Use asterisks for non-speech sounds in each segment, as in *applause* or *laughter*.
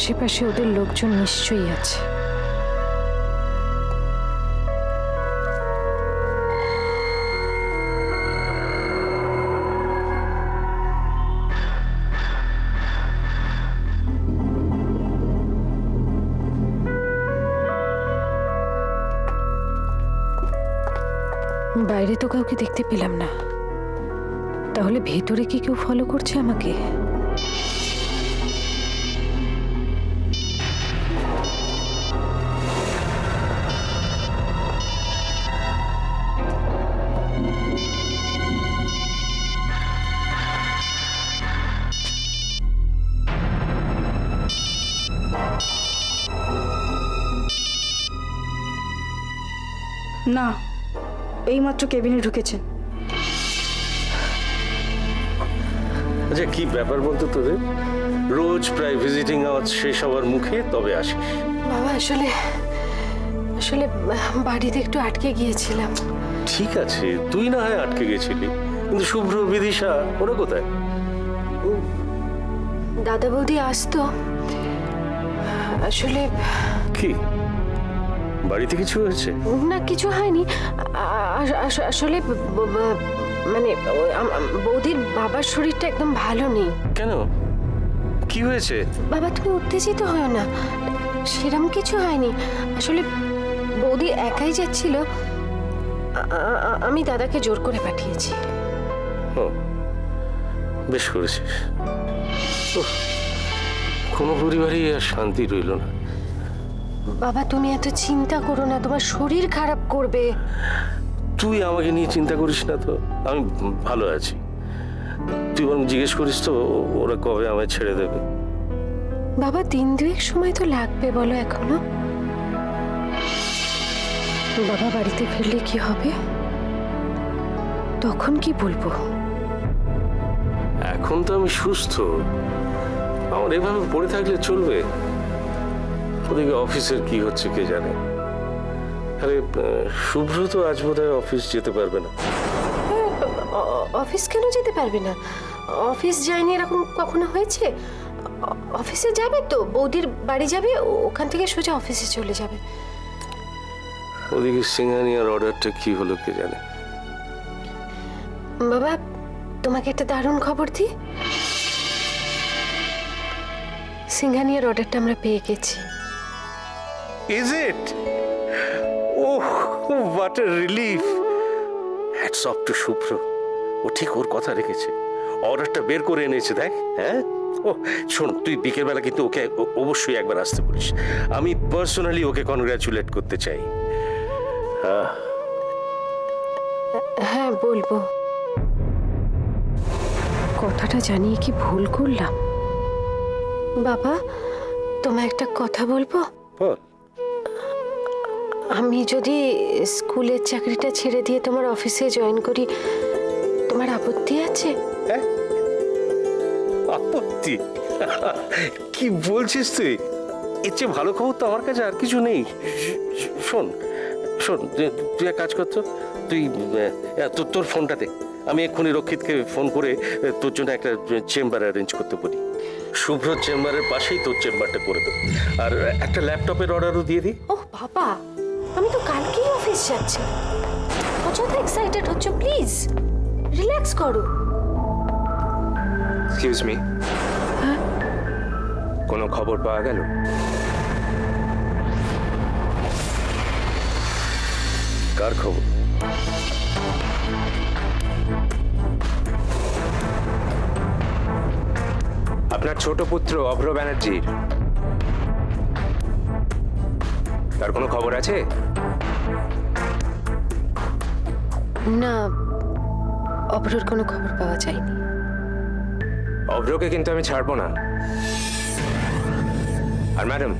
আশেপাশে ওদের লোকজন নিশ্চয়ই আছে। বাইরে তো কাউকে দেখতে পেলাম না। তাহলে ভেতরে কি কেউ ফলো করছে আমাকে? এইমাত্র কেবিনে ঢুকেছেন আচ্ছা কি ব্যাপার বলতো তোদের? রোজ প্রায় ভিজিটিং আওয়াজ শেষ হওয়ার মুখে তবে আসিস। বাবা আসলে আসলে বাড়িতে একটু আটকে গিয়েছিলাম। ঠিক আছে তুই না হয় আটকে গেছিলি। কিন্তু শুভ্র বিদিশা ওরা কোথায়? দাদা বৌদি আসতো। আসলে কি? বাড়িতে কিছু হয়েছে? না কিছু হয়নি। আসলে মানে বৌদির বাবার শরীরটা একদম ভালো নেই। কেন? কি হয়েছে? বাবা তুমি উত্তেজিত হয় না। সেরম কিছু হয়নি। আসলে বৌদি একাই যাচ্ছিল। আমি দাদাকে জোর করে পাঠিয়েছি। ও বেশ করেছিস। কোনো পরিবারেই আর শান্তি রইল না। বাবা তুমি এত চিন্তা করো না তোমার শরীর খারাপ করবে। তুই আমাকে নিয়ে চিন্তা করিস না তো। আমি ভালো আছি। তুই বরং জিজ্ঞেস করিস তো ওরা কবে আমায় ছেড়ে দেবে। বাবা দিন দুয়েক সময় তো লাগবে বলো এখনও। বাবা বাড়িতে ফিরলে কি হবে? তখন কি বলব? এখন তো আমি সুস্থ। আমার এভাবে পড়ে থাকলে চলবে? ওদিকে অফিসের কি হচ্ছে কে জানে? আরে আহ, শুভ্র তো আজ বোধহয় অফিস যেতে পারবে না। অফিস কেন যেতে পারবে না? অফিস যায়নি এরকম কখনো হয়েছে? অফিসে যাবে তো বৌদির বাড়ি যাবে ওখান থেকে সোজা অফিসে চলে যাবে। ওদিকে সিঙ্গানিয়ার অর্ডারটা কি হলো কে জানে? বাবা তোমাকে একটা দারুণ খবর দিই। সিঙ্গানিয়ার অর্ডারটা আমরা পেয়ে গেছি। Is it oh what a relief hats off to Shubhra ও ঠিক ওর কথা রেখেছে। অর্ডারটা বের করে এনেছে দেখ হ্যাঁ? ও শোন তুই বিকেলবেলা কিন্তু ওকে অবশ্যই একবার আসতে বলিস। আমি পার্সোনালি ওকে কনগ্রাচুলেট করতে চাই। হ্যাঁ হ্যাঁ বলব। কথাটা জানিয়ে কি ভুল করলাম? বাবা তোমায় একটা কথা বলব? বল আমি যদি স্কুলের চাকরিটা ছেড়ে দিয়ে তোমার অফিসে জয়েন করি তোমার আপত্তি আছে? হ্যাঁ? আপত্তি? *laughs* কি বলছিস তুই? এর চেয়ে ভালো খবর তো আমার কাছে আর কিছু নেই। শোন শোন তুই- এক কাজ করতো তুই তোর তোর ফোনটাতে আমি এক্ষুনি রক্ষিতকে ফোন করে তোর জন্য একটা চেম্বার অ্যারেঞ্জ করতে বলি। শুভ্র চেম্বারের পাশেই তোর চেম্বারটা করে দেবো আর একটা ল্যাপটপের অর্ডারও দিয়ে দিই। ও বাবা! আমি তো কালকেই অফিস যাচ্ছি। অযথা এক্সাইটেড হচ্ছ প্লিজ রিল্যাক্স করো। এক্সকিউজ মি কোনো খবর পাওয়া গেল? কার খবর? আপনার ছোট পুত্র অভ্র ব্যানার্জির। তার কোনো খবর আছে? না অপরের কোনো খবর পাওয়া যায়নি। অভ্রকে কিন্তু আমি ছাড়বো না। আর ম্যাডাম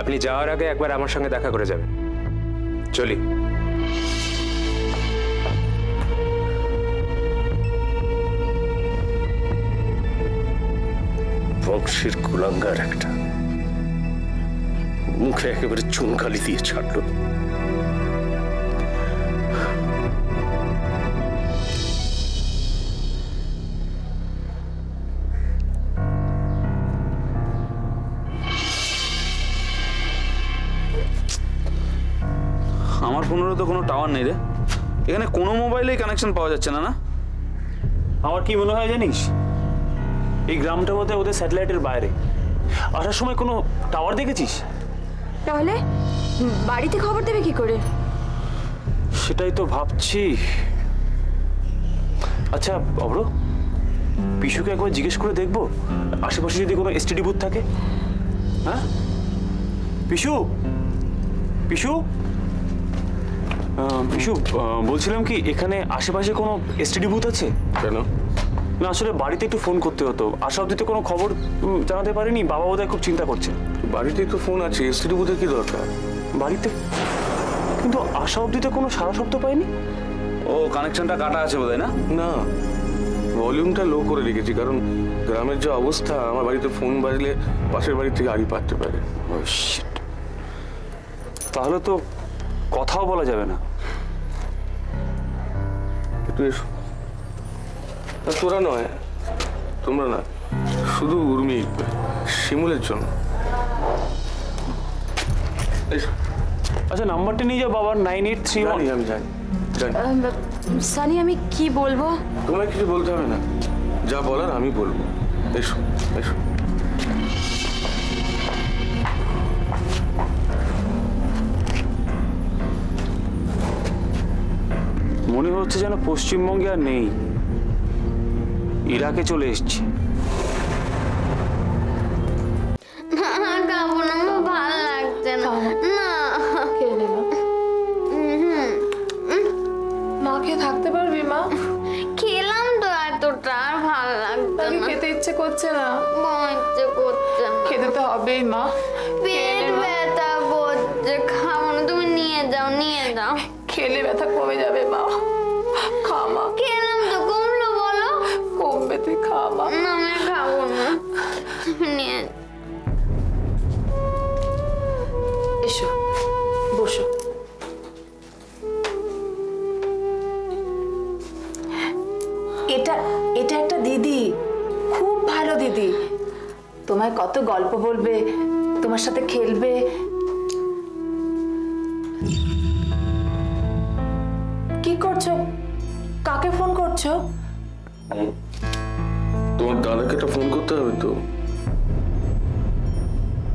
আপনি যাওয়ার আগে একবার আমার সঙ্গে দেখা করে যাবেন। চলি। বংশের কুলাঙ্গার একটা। মুখে একেবারে চুনকালি দিয়ে ছাড়ল। আমার ফোনেরও তো কোনো টাওয়ার নেই রে। এখানে কোনো মোবাইলেই কানেকশন পাওয়া যাচ্ছে না না? আমার কি মনে হয় জানিস? এই গ্রামটা বোধহয় ওদের স্যাটেলাইটের বাইরে। আসার সময় কোনো টাওয়ার দেখেছিস? তাহলে বাড়িতে খবর দেবে কি করে? সেটাই তো ভাবছি। আচ্ছা অব্র পিসুকে একবার জিজ্ঞেস করে দেখব। আশেপাশে যদি কোনো এসটিডি বুথ থাকে। হ্যাঁ? পিসু? পিসু? পিসু বলছিলাম কি এখানে আশেপাশে কোনো এসটিডি বুথ আছে? কেন? না আসলে বাড়িতে একটু ফোন করতে হতো। আসা অব্দি তো কোনো খবর জানাতে পারিনি বাবা বোধহয় খুব চিন্তা করছে। বাড়িতে তো ফোন আছে এসটিডি বোধহয় কি দরকার? বাড়িতে? কিন্তু আসা অব্দি তো কোনো সারা শব্দ পাইনি? ও কানেকশনটা কাটা আছে বোধ না? না ভলিউমটা লো করে রেখেছি কারণ গ্রামের যে অবস্থা আমার বাড়িতে ফোন বাজলে পাশের বাড়ি থেকে আড়ি পাততে পারে। তাহলে তো কথাও বলা যাবে না। একটু এসো। না, তোরা নয়। তোমরা না। শুধু উর্মি শিমুলের জন্য। আচ্ছা নাম্বারটা নিয়ে যাও বাবার নাইন এইট থ্রি ওয়ান। জানি আমি জানি সানি আমি কি বলব? তোমায় কিছু বলতে হবে না। যা বলার আমি বলব। এসো এসো মনে হচ্ছে যেন পশ্চিমবঙ্গে আর নেই। ইরাকে চলে এসেছি। থাকতে পারবি মা? খেলাম তো এতটা আর ভালো লাগছে না। খেতে ইচ্ছে করছে না? বউ ইচ্ছে করছে না। খেতে তো হবেই মা। পেট ব্যথা করছে খাব না তুমি নিয়ে যাও নিয়ে যাও। খেলে ব্যথা কমে যাবে মা। খা মা। কমবে তুই না আমি খাব না নিয়ে এসো বসো এটা এটা একটা দিদি। খুব ভালো দিদি। তোমায় কত গল্প বলবে তোমার সাথে খেলবে করতে হবে তো।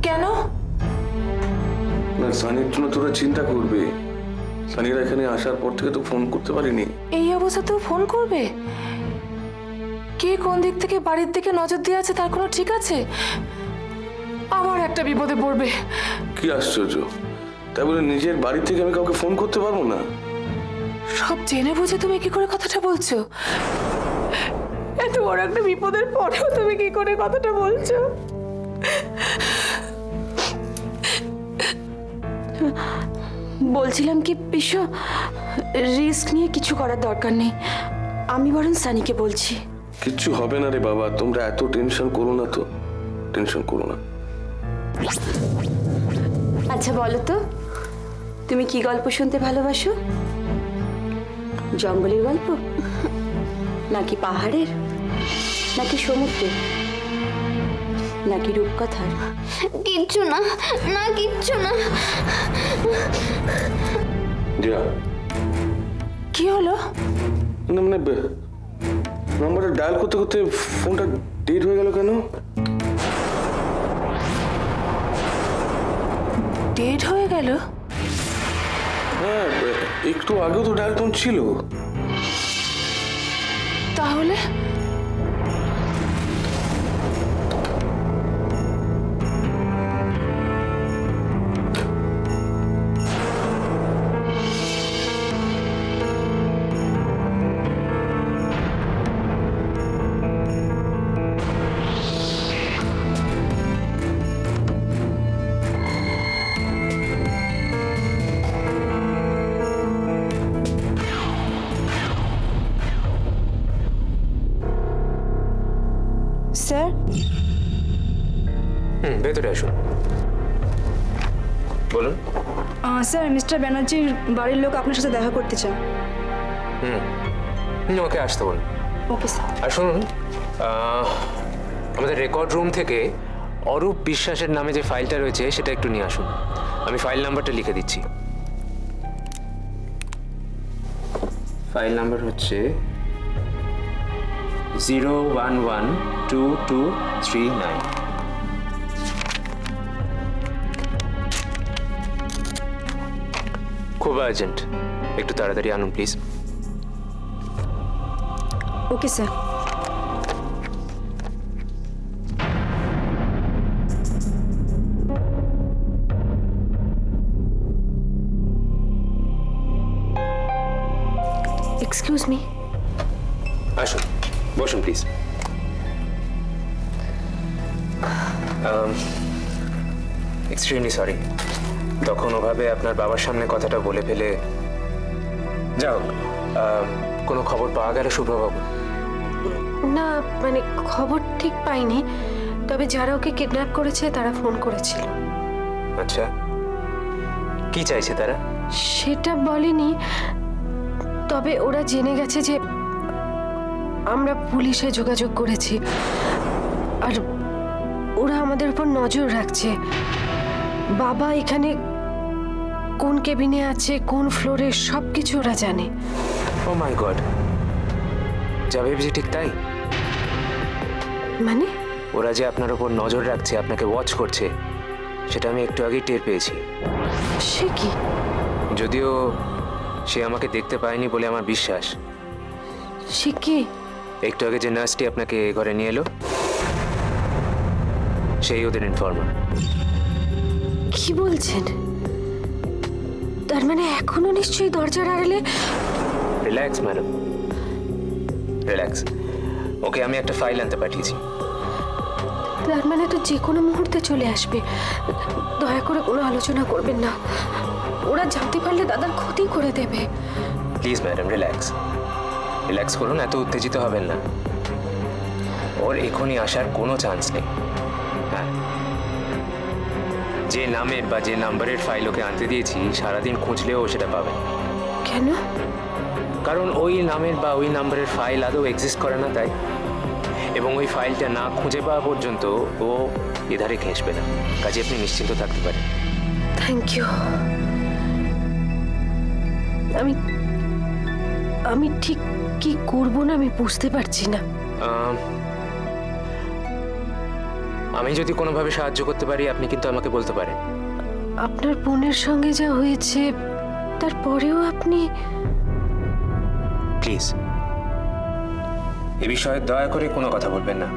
কেন? না সানির জন্য তোরা চিন্তা করবে। সানিরা এখানে আসার পর থেকে তো ফোন করতে পারিনি। এই অবস্থাতেও ফোন করবে। কে কোন দিক থেকে বাড়ির দিকে নজর দিয়ে আছে তার কোনো ঠিক আছে? আমার একটা বিপদে পড়বে। কি আশ্চর্য। তাই বলে নিজের বাড়ি থেকে আমি কাউকে ফোন করতে পারব না? সব জেনে বুঝে তুমি কি করে কথাটা বলছো? এত বড় একটা বিপদের পরেও তুমি কি করে কথাটা বলছো? বলছিলাম কি পিসু রিস্ক নিয়ে কিছু করার দরকার নেই। আমি বরং সানিকে বলছি। কিচ্ছু হবে না রে বাবা তোমরা এত টেনশন করো না তো। টেনশন করো না। আচ্ছা বলো তো তুমি কি গল্প শুনতে ভালোবাসো? জঙ্গলের গল্প? নাকি পাহাড়ের? নাকি সমুদ্রে? নাকি রূপকথার? কিচ্ছু না না কিচ্ছু না। দিয়া। কি হলো? না মানে বে- নাম্বারটা ডায়াল করতে করতে ফোনটা ডেট হয়ে গেল কেন? ডেট হয়ে গেল? হ্যাঁ একটু আগেও তো ডায়াল টোন ছিল। তাহলে? স্যার মিস্টার ব্যানার্জির বাড়ির লোক আপনার সাথে দেখা করতে চান হুম। ওকে আসতে বলুন। Okay sir. আর শুনুন আমাদের রেকর্ড রুম থেকে অরূপ বিশ্বাসের নামে যে ফাইলটা রয়েছে সেটা একটু নিয়ে আসুন। আমি ফাইল নাম্বারটা লিখে দিচ্ছি। ফাইল নাম্বার হচ্ছে zero one one two two three nine একটু তাড়াতাড়ি আনুন please. Okay sir. Excuse me আসুন বসুন প্লিজ। এক্সট্রিমলি সরি তখন ওভাবে আপনার বাবার সামনে কথাটা বলে ফেলে যা হোক কোনো খবর পাওয়া গেল শুভবাবু? না মানে খবর ঠিক পাইনি তবে যারা ওকে কিডন্যাপ করেছে তারা ফোন করেছিল। আচ্ছা কি চাইছে তারা? সেটা বলেনি তবে ওরা জেনে গেছে যে আমরা পুলিশে যোগাযোগ করেছি আর ওরা আমাদের উপর নজর রাখছে। বাবা এখানে কোন কেবিনে আছে কোন ফ্লোরে সব কিছু ওরা জানে। ও মাই গড যা ভেবেছি ঠিক তাই? মানে? ওরা যে আপনার উপর নজর রাখছে আপনাকে ওয়াচ করছে সেটা আমি একটু আগেই টের পেয়েছি। সে কি? যদিও সে আমাকে দেখতে পায়নি বলে আমার বিশ্বাস। সে কি? একটু আগে যে নার্সটি আপনাকে ঘরে নিয়ে এলো সেই ওদের ইনফর্মার কি বলছেন? তার মানে এখনও নিশ্চয়ই দরজার আড়ালে? রিল্যাক্স ম্যাডাম রিল্যাক্স ওকে আমি একটা ফাইল আনতে পাঠিয়েছি। তার মানে তো যে কোনো মুহূর্তে চলে আসবে। দয়া করে কোনো আলোচনা করবেন না। ওরা জানতে পারলে দাদার ক্ষতি করে দেবে। প্লিজ ম্যাডাম রিল্যাক্স রিল্যাক্স করুন এত উত্তেজিত হবেন না। ওর এখনই আসার কোনো চান্স নেই। যে নামের বা যে নাম্বারের ফাইল ওকে আনতে দিয়েছি সারাদিন খুঁজলেও সেটা পাবে। কেন? কারণ ওই নামের বা ওই নাম্বারের ফাইল আদৌ এক্সিস্ট করে না তাই। এবং ওই ফাইলটা না খুঁজে পাওয়া পর্যন্ত ও এধারে ঘেঁষবে না। কাজে আপনি নিশ্চিন্ত থাকতে পারেন। থ্যাংক ইউ আমি আমি ঠিক কি করব না আমি বুঝতে পারছি না। আম, যদি কোনোভাবে সাহায্য করতে পারি আপনি কিন্তু আমাকে বলতে পারেন। আপনার বোনের সঙ্গে যা হয়েছে তারপরেও আপনি প্লিজ। এ বিষয়ে দয়া করে কোনো কথা বলবেন না।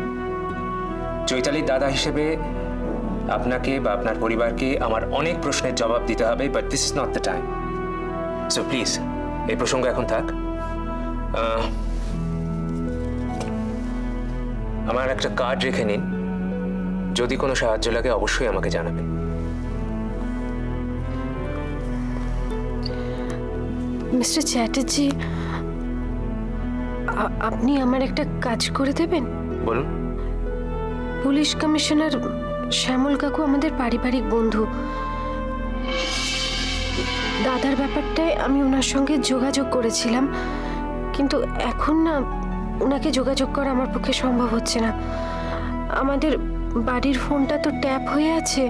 চৈতালির দাদা হিসেবে আপনাকে বা আপনার পরিবারকে আমার অনেক প্রশ্নের জবাব দিতে হবে but this is not the time so please এই প্রসঙ্গ এখন থাক। আমার একটা কার্ড রেখে নিন। যদি কোনো সাহায্য লাগে অবশ্যই আমাকে জানাবেন। মিস্টার চ্যাটার্জি আপনি আমার একটা কাজ করে দেবেন? বলুন। পুলিশ কমিশনার শ্যামল কাকু আমাদের পারিবারিক বন্ধু। দাদার ব্যাপারটায় আমি ওনার সঙ্গে যোগাযোগ করেছিলাম কিন্তু এখন না ওনাকে যোগাযোগ করা আমার পক্ষে সম্ভব হচ্ছে না। আমাদের বাড়ির ফোনটা তো ট্যাপ হয়ে আছে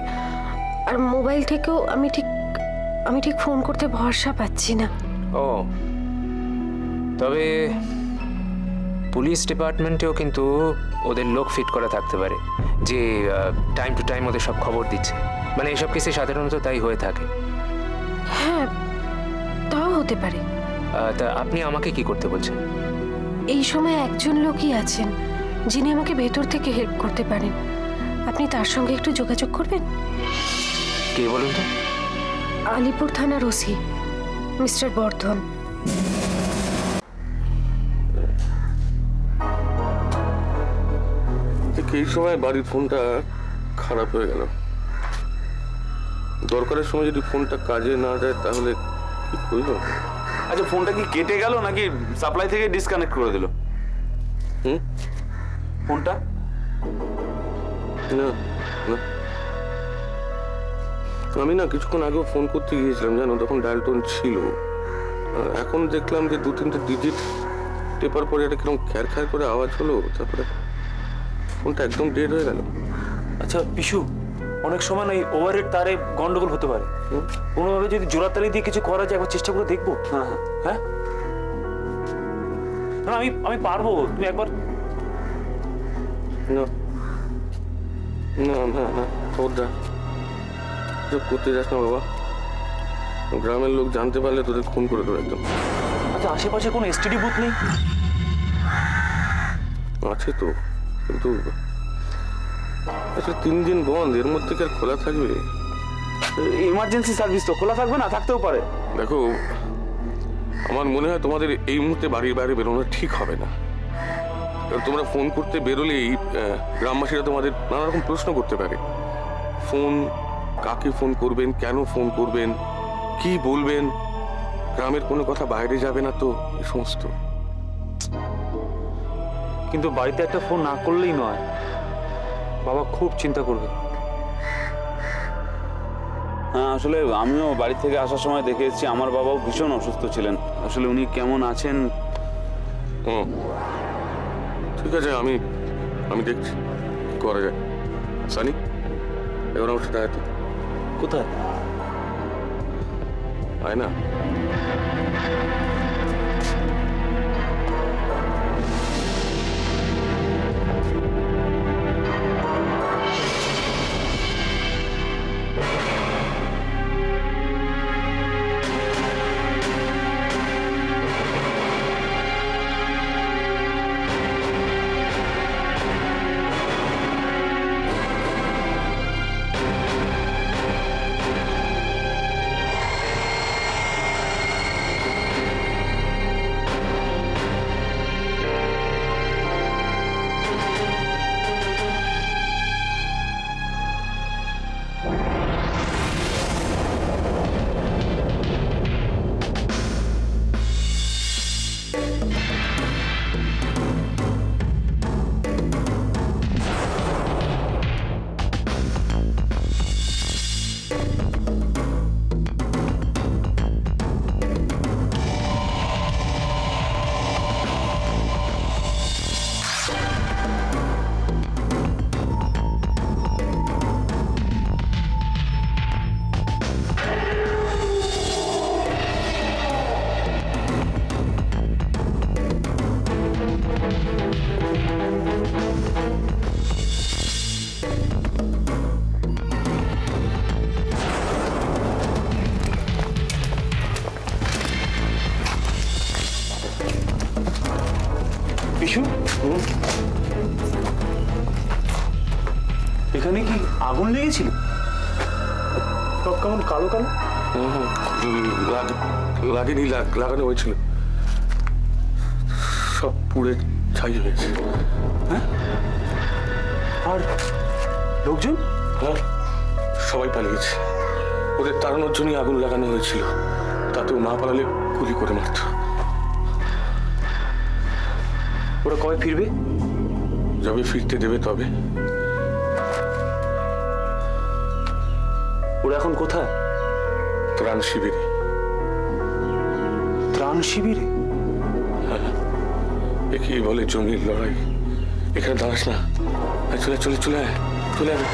আর মোবাইল থেকেও আমি ঠিক আমি ঠিক ফোন করতে ভরসা পাচ্ছি না। ও তবে পুলিশ ডিপার্টমেন্টেও কিন্তু ওদের লোক ফিট করা থাকতে পারে যে টাইম টু টাইম ওদের সব খবর দিচ্ছে। মানে এসব কেসে সাধারণত তাই হয়ে থাকে। হ্যাঁ তাও হতে পারে। তা আপনি আমাকে কি করতে বলছেন? এই সময় একজন লোকই আছেন যিনি আমাকে ভেতর থেকে হেল্প করতে পারেন। আপনি তার সঙ্গে একটু যোগাযোগ করবেন? কে বলুন তো? আলিপুর থানার ওসি মিস্টার বর্ধন। এই সময় বাড়ির ফোনটা খারাপ হয়ে গেল। দরকারের সময় যদি ফোনটা কাজে না দেয় তাহলে কি করব? আচ্ছা ফোনটা কি কেটে গেল নাকি সাপ্লাই থেকে ডিসকানেক্ট করে দিল? হুম? ফোনটা? না না। আমি না কিছুক্ষণ আগেও ফোন করতে গিয়েছিলাম জানো তখন ডায়াল টোন ছিল। এখন দেখলাম যে দু তিনটে ডিজিট টেপার পরে একটা কীরকম খ্যার খ্যার করে আওয়াজ হলো তারপরে ফোনটা একদম ডেড হয়ে গেল। আচ্ছা পিসু অনেক সময় না এই ওভারের তারে গন্ডগোল হতে পারে। কোনোভাবে যদি জোড়াতালি দিয়ে কিছু করা যায় একবার চেষ্টা করে দেখব। হ্যাঁ। হ্যাঁ? না আমি আমি পারব তুমি একবার না। না না না খবরদার সব করতে যাস না বাবা। গ্রামের লোক জানতে পারলে তোদের খুন করে দেবো একদম। আচ্ছা আশেপাশে কোনো এসটিডি বুথ নেই? আছে তো কিন্তু আচ্ছা তিন দিন বন্ধ এর মধ্যে কি আর খোলা থাকবে? ইমার্জেন্সি সার্ভিস তো খোলা থাকবে না থাকতেও পারে। দেখো আমার মনে হয় তোমাদের এই মুহূর্তে বাড়ির বাইরে বেরোনো ঠিক হবে না। তোমরা ফোন করতে বেরোলেই গ্রামবাসীরা তোমাদের নানা রকম প্রশ্ন করতে পারে। ফোন কাকে ফোন করবেন কেন ফোন করবেন কি বলবেন? গ্রামের কোনো কথা বাইরে যাবে না তো এ সমস্ত। কিন্তু বাড়িতে একটা ফোন না করলেই নয়। বাবা খুব চিন্তা করবে। হ্যাঁ আসলে আমিও বাড়ি থেকে আসার সময় দেখে এসেছি আমার বাবাও ভীষণ অসুস্থ ছিলেন। আসলে উনি কেমন আছেন? হুম। ঠিক আছে আমি আমি দেখছি করা যায়। সানি এবার আমার সাথে আয় কোথায়? আয় না। বিশু এখানে কি আগুন লেগেছিল? সব কেমন কালো কালো? লাগেনি লাগানো হয়েছিল। সব পুড়ে ছাই হয়েছে আর লোকজন? হ্যাঁ সবাই পালিয়েছে। ওদের তাড়ানোর জন্যই আগুন লাগানো হয়েছিল। তাতেও না পালালে গুলি করে মারত। ওরা কবে ফিরবে? যবে ফিরতে দেবে তবে। ওরা এখন কোথায়? ত্রাণ শিবিরে। ত্রাণ শিবিরে? একে বলে জঙ্গির লড়াই। এখানে দাঁড়াস না। চলে চলে চলে আয়। চলে আয়।